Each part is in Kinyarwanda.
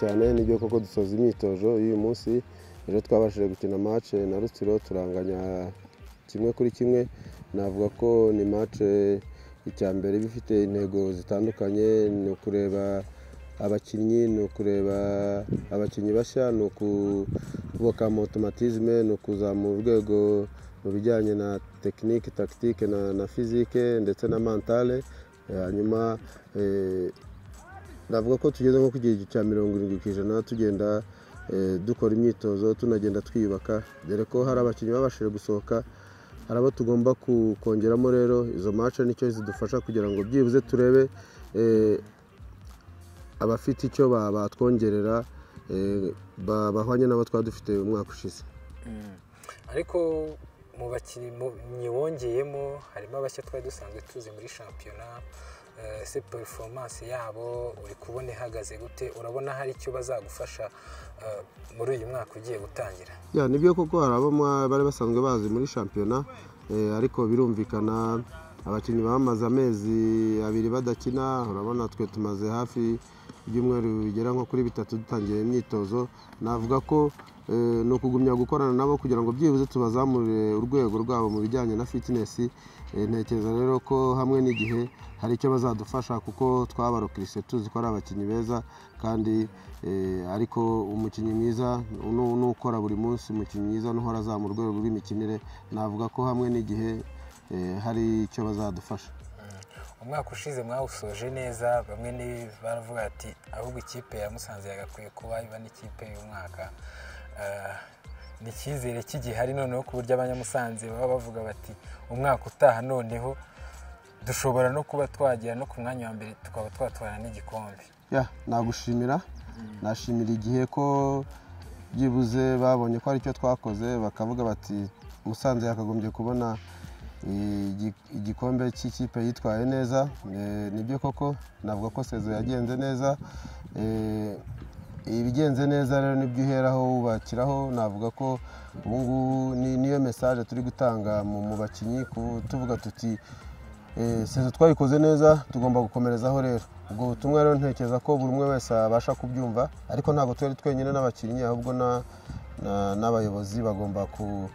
cyane ni byo koko dusoza imyitozo y'uyu munsi. Ejo twabashije gukina match na Rutsiro turanganya kimwe kuri kimwe. Navuga ko ni match icya mbere iba ifite intego zitandukanye ni ukureba abakinnyi ni ukureba abakinnyi bashya ni ukubaka automatisme ni ukuzamura urwego mu bijyanye na tekinike tactique na, physique ndetse na mentale. Hanyuma eh, navuga ko tugeze nko ku gihe cya mirongo irindwi ku ijana tugenda eh, dukora imyitozo tunagenda twiyubaka. Dore ko hari abakinnyi babashije gusohoka hari abo tugomba kongeramo rero. Izo match ni cyo zidufasha kugira ngo byibuze turebe eh, abafite icyo ba- batwongerera eh, ba- bahwanye n'abo twari dufite umwaka ushize. Ariko mu bakinnyi wongeyemo harimo abashya twari dusanzwe tuzi muri shampiyona eh, ese performance yabo uri kubona ihagaze gute urabona hari icyo bazagufasha eh, muri uyu mwaka ugiye gutangira? Ya ni byo koko hari abo bari basanzwe bazi muri shampiyona eh, ariko birumvikana abakinnyi bamaze amezi abiri badakina urabona twe tumaze hafi ibyumweru bigera nko kuri bitatu dutangiye imyitozo navuga ko eh, ni ukugumya gukorana nabo kugira ngo byibuze tubazamurire urwego rwabo mu bijyanye na fitness. Eh, ntekereza rero ko hamwe n'igihe hari icyo bazadufasha kuko twabarokirise tuzi ko ari abakinnyi beza kandi eh, ariko umukinnyi mwiza nu- n'ukora buri munsi umukinnyi mwiza n'uhora azamura urwego rw'imikinire. Navuga ko hamwe n'igihe hari icyo bazadufasha. Umwaka ushize mwawusoje neza bamwe baravuga ati ahubwo ikipe ya musanze yagakwiye kuba iba n'ikipe y'umwaka. Eh, ni icyizere kigihari noneho ku buryo abanyamusanze baba bavuga bati umwaka utaha noneho dushobora no kuba twagera no ku mwanya wa mbere tukaba twatwara n'igikombe. Nagushimira. Nashimira igihe ko byibuze babonye ko hari icyo twakoze bakavuga bati musanze yakagombye kubona igikombe cy'ikipe yitwaye neza Eh, ni byo koko navuga ko sezo yagenze neza. Eh, ibigenze neza rero ni byo uheraho wubakiraho navuga ko ubu ngubu ni- niyo mesaje turi gutanga mu bakinnyi tuvuga tuti Eh, sezo twayikoze neza tugomba gukomerezaho rero. Ubwo butumwa rero ntekereza ko buri umwe wese abasha kubyumva ariko ntabwo twari twenyine n'abakinnyi ahubwo na- na- n'abayobozi bagomba ku-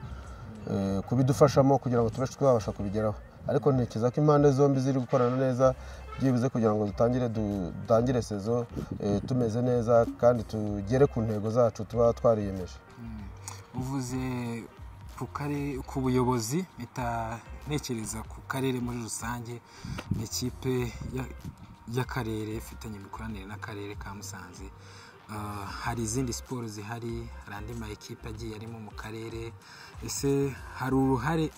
kubidufashamo kugira ngo tube twabasha kubigeraho. Ariko ntekereza ko impande zombi ziri gukorana neza byibuze kugira ngo dutangire du- dutangire sezo eh, tumeze neza kandi tugere ku ntego zacu tuba twariyemeje. Uvuze ku ku buyobozi ntekereza ku karere muri rusange ni ikipe ya- y'akarere ifitanye imikoranire n'akarere ka musanze. Hari izindi siporo zihari hari andi ma ekipe agiye arimo mu karere ese hari uruhare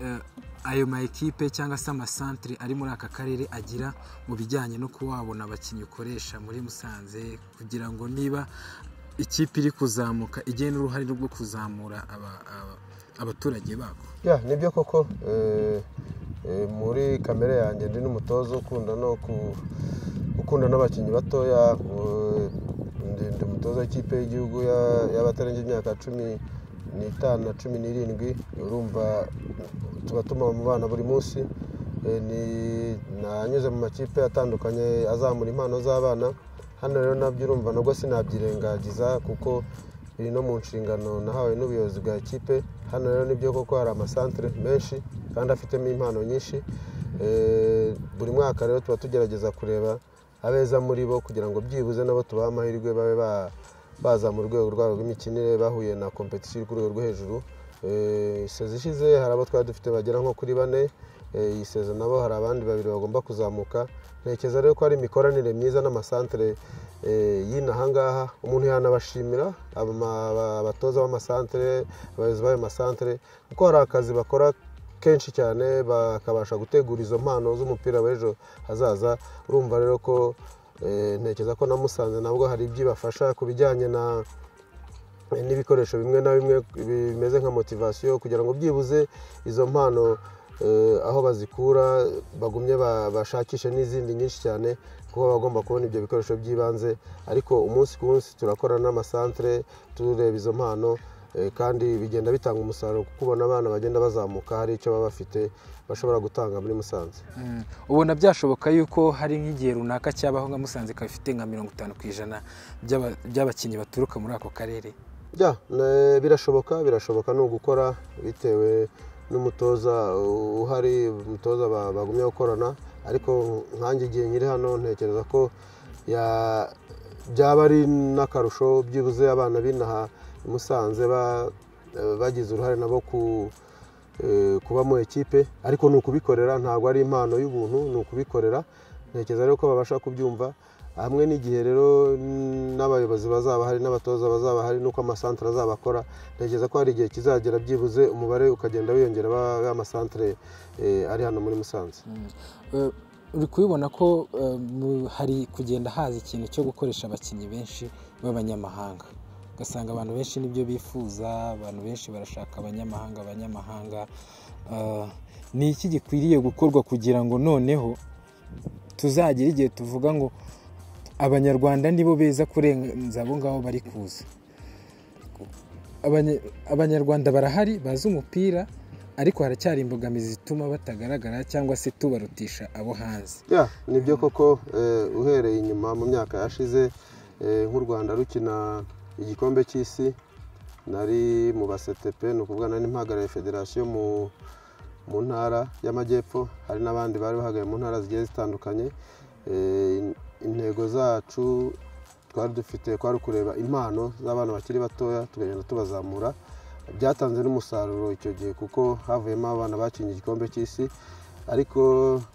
eh, ayo ma ekipe cyangwa se amasantere ari muri aka karere agira mu bijyanye no kuba wabona abakinnyi ukoresha muri musanze kugira ngo niba ikipe iri kuzamuka igena uruhare rwo kuzamura aba- aba- abaturage bako? Ya ni byo koko eh, eh, muri kamere yanjye ndi n'umutoza ukunda n'abakinnyi batoya umutoza w'ikipe y'igihugu ya- y'abatarengeje imyaka cumi n'itanu na cumi n'irindwi urumva tuba tuma mu bana buri munsi ni- nanyuze mu makipe atandukanye azamura impano z'abana. Hano rero na byo urumva nabwo sinabyirengagiza kuko biri no mu nshingano nahawe n'ubuyobozi bwa ekipe hano rero ni byo koko hari amasantere menshi kandi afitemo impano nyinshi. Eh, buri mwaka rero tuba tugerageza kureba abeza muri bo kugira ngo byibuze nabo tubahe amahirwe babe ba- bazamura urwego rwabo rw'imikinire bahuye na kompetisiyo iri ku rwego rwo hejuru. Eh, isezi ishize hari abo twari dufite bagera nko kuri bane. Eh, iyi sezo nabo hari abandi babiri bagomba kuzamuka. Ntekereza rero ko hari imikoranire myiza n'amasantere eh, y'inaha ngaha. Umuntu yanabashimira abatoza b'amasantere abayobozi b'ayo masantere kuko hari akazi bakora kenshi cyane bakabasha gutegura izo mpano z'umupira w'ejo hazaza. Urumva rero ko eh, ntekereza ko na musanze nabwo hari ibyo ibafasha ku bijyanye na n'ibikoresho bimwe na bimwe bimeze nka motivasiyo kugira ngo byibuze izo mpano eh, aho bazikura bagumye ba- bashakishe n'izindi nyinshi cyane kuko bagomba kubona ibyo bikoresho by'ibanze. Ariko umunsi ku munsi turakora n'amasantere tureba izo mpano eh, kandi bigenda bitanga umusaruro kuko ubona abana bagenda bazamuka hari icyo baba bafite bashobora gutanga muri musanze Mm. ubona byashoboka yuko hari nk'igihe runaka cyabaho nka musanze ikaba ifite nka mirongo itanu ku ijana by'aba- by'abakinnyi baturuka muri ako karere birashoboka birashoboka ni ugukora bitewe n'umutoza uhari umutoza ba- bagumye gukorana ariko nkanjye igihe nkiri hano ntekereza ko ya- byaba ari n'akarusho byibuze abana b'inaha Musanze ba- bagize uruhare nabo ku eh, kuba mu ekipe. Ariko ni ukubikorera ntabwo ari impano y'ubuntu ni ukubikorera. Ntekereza rero ko babasha kubyumva. Hamwe n'igihe rero n'abayobozi bazaba hari n'abatoza bazaba hari n'uko amasantere azaba akora ntekereza ko hari igihe kizagera byibuze umubare ukagenda wiyongera y'amasantere eh, ari hano muri musanze. Eh, uri kubibona ko eh, hari kugenda haza ikintu cyo gukoresha abakinnyi benshi b'abanyamahanga. Ugasanga abantu benshi ni byo bifuza abantu benshi barashaka abanyamahanga abanyamahanga. Eh, ni iki gikwiriye gukorwa kugira ngo noneho tuzagire igihe tuvuga ngo abanyarwanda nibo beza kurenza abo ngabo bari kuza? Abanya- abanyarwanda barahari bazi umupira ariko haracyari imbogamizi zituma batagaragara cyangwa se tubarutisha abo hanze. Nibyo koko eh, uhereye inyuma mu myaka yashize eh, nk'u rwanda rukina igikombe cy'isi nari mu basetepe ni ukuvuga nari mpagarariye federasiyo mu ntara y'amajyepfo hari n'abandi bari bahagaye mu ntara zigiye zitandukanye. Eh, in- intego zacu twari dufite kwari ukureba impano z'abana bakiri batoya tugenda tubazamura. Byatanze n'umusaruro icyo gihe kuko havuyemo abana bakinnye igikombe cy'isi ariko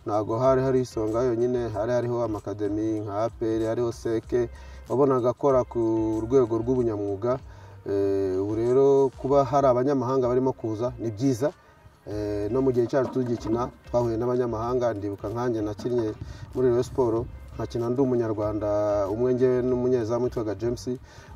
ntabwo hari hari isonga yonyine hari hariho amakademi nka aperi hariho seke wabonaga akora ku rwego rw'ubunyamwuga Eh, ubu rero kuba hari abanyamahanga barimo kuza ni byiza Eh, no mu gihe cyacu tugikina twahuye n'abanyamahanga ndibuka nkanjye nakinnye muri Rayon Sport nkakina ndi umunyarwanda umwe ngewe n'umunyezamu witwaga James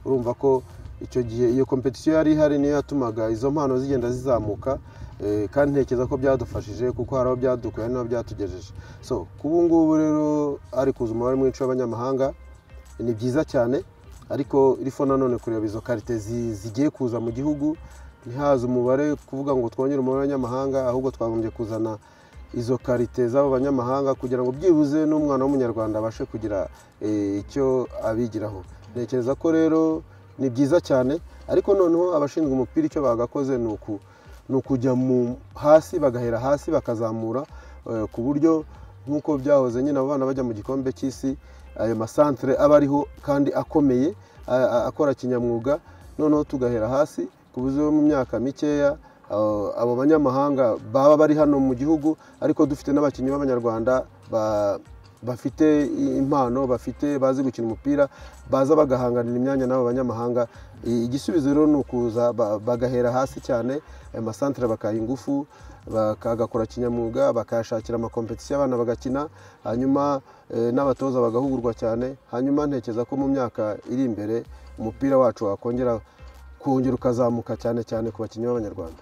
urumva ko icyo gihe iyo kompetisiyo yari ihari niyo yatumaga izo mpano zigenda zizamuka eh, kandi ntekereza ko byadufashije kuko hari aho byadukuye n'aho byatugejeje. So kubu ngubu rero hari kuza umubare mwinshi w'abanyamahanga ni byiza cyane ariko irifo nanone kureba izo karite zi- zigiye kuza mu gihugu ntihaze umubare kuvuga ngo twongere umubare w'abanyamahanga ahubwo twagombye kuzana izo karite z'abo banyamahanga kugira ngo byibuze n'umwana w'umunyarwanda abashe kugira eh, icyo abigiraho. Ntekereza ko rero ni byiza cyane ariko noneho abashinzwe umupira icyo bagakoze ni uku ni ukujya hasi bagahera hasi bakazamura eh, ku buryo nk'uko byahoze nyine abo bana bajya mu gikombe cy'isi ayo masantere aba ariho kandi akomeye akora kinyamwuga. Noneho tugahera hasi ku buryo mu myaka mikeya abo banyamahanga baba bari hano mu gihugu ariko dufite n'abakinnyi b'abanyarwanda ba- bafite impano bafite bazi gukina umupira baza bagahanganira imyanya n'abo banyamahanga. Igisubizo rero ni ukuza ba- bagahera hasi cyane ayo masantere bakaha ingufu bakagakora kinyamwuga bakayashakira amakompetisiyo abana bagakina hanyuma eh, n'abatoza bagahugurwa cyane hanyuma ntekereza ko mu myaka iri imbere umupira wacu wakongera kongera ukazamuka cyane cyane ku bakinnyi b'abanyarwanda.